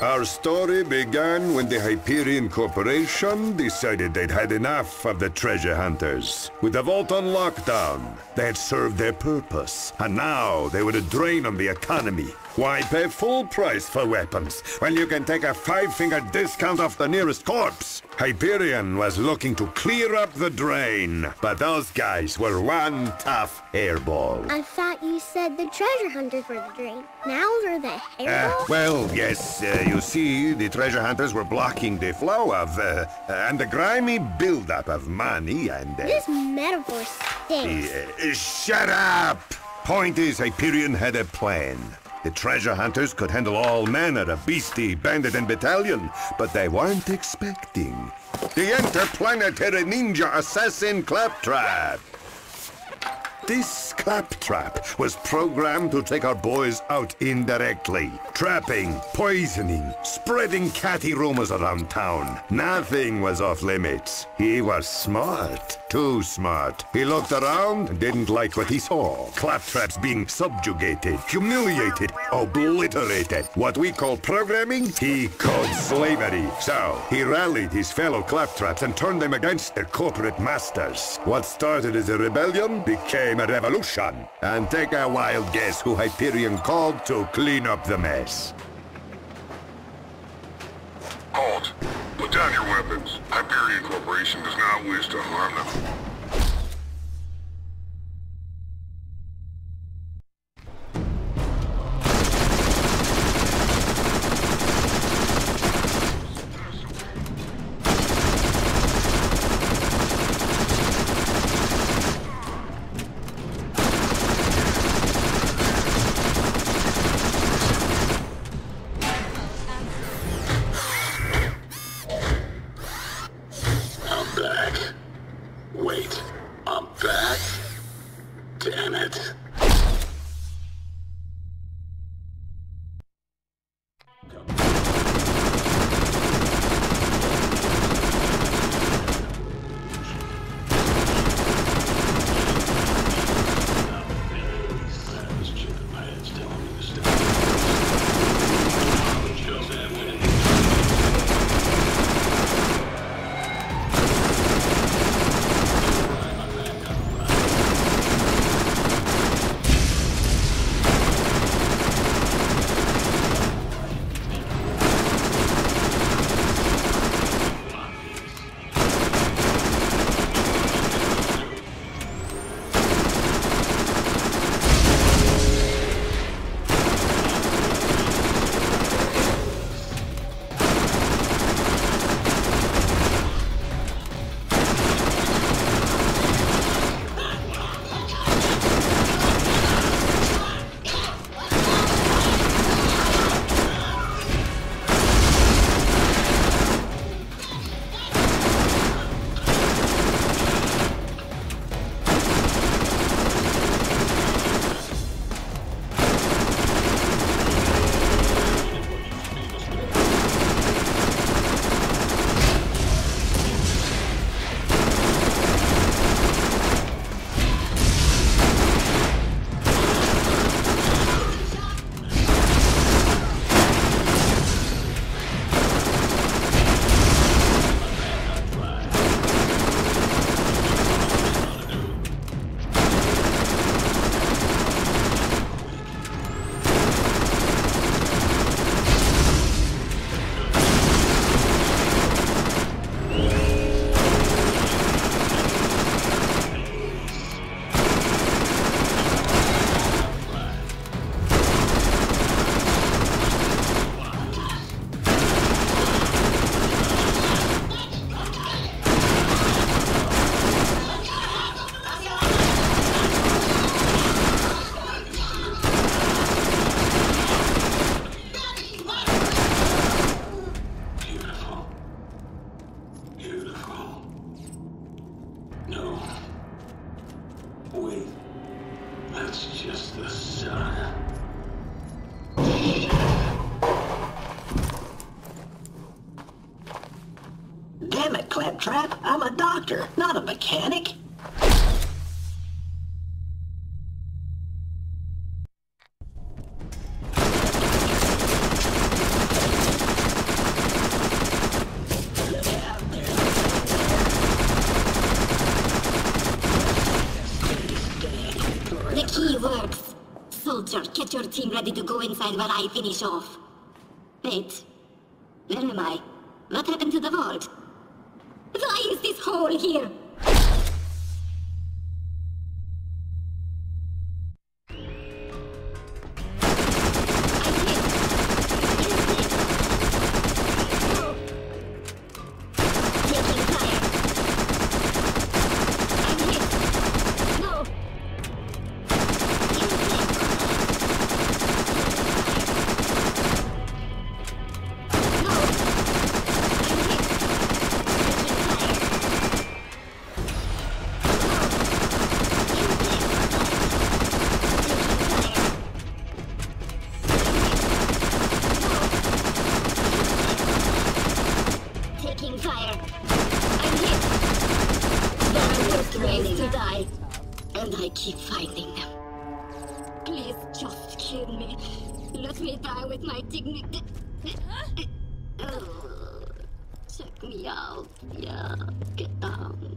Our story began when the Hyperion Corporation decided they'd had enough of the treasure hunters. With the vault on lockdown, they had served their purpose, and now they were a drain on the economy. Why pay full price for weapons when you can take a five-finger discount off the nearest corpse? Hyperion was looking to clear up the drain, but those guys were one tough hairball. I thought you said the treasure hunters were the drain. Now they're the Uh, well, yes, uh, you see, the treasure hunters were blocking the flow of, uh, uh, and the grimy buildup of money and, uh, this metaphor stinks. uh, shut up! Point is, Hyperion had a plan. The treasure hunters could handle all manner of beastie, bandit, and battalion, but they weren't expecting the interplanetary ninja assassin Claptrap. This claptrap was programmed to take our boys out indirectly. Trapping, poisoning, spreading catty rumors around town. Nothing was off limits. He was smart. Too smart. He looked around and didn't like what he saw. Claptraps being subjugated, humiliated, obliterated. What we call programming, he called slavery. So, he rallied his fellow claptraps and turned them against their corporate masters. What started as a rebellion became a revolution. And take a wild guess who Hyperion called to clean up the mess. Halt. Put down your weapons. Hyperion Corporation does not wish to harm them. damn it, Claptrap. I'm a doctor, not a mechanic. The key works. Soldier, get your team ready to go inside while I finish off. Wait. Where am I? What happened to the vault? Why is this hole here? Please just kill me. Let me die with my dignity. Oh, check me out. Yeah, get down.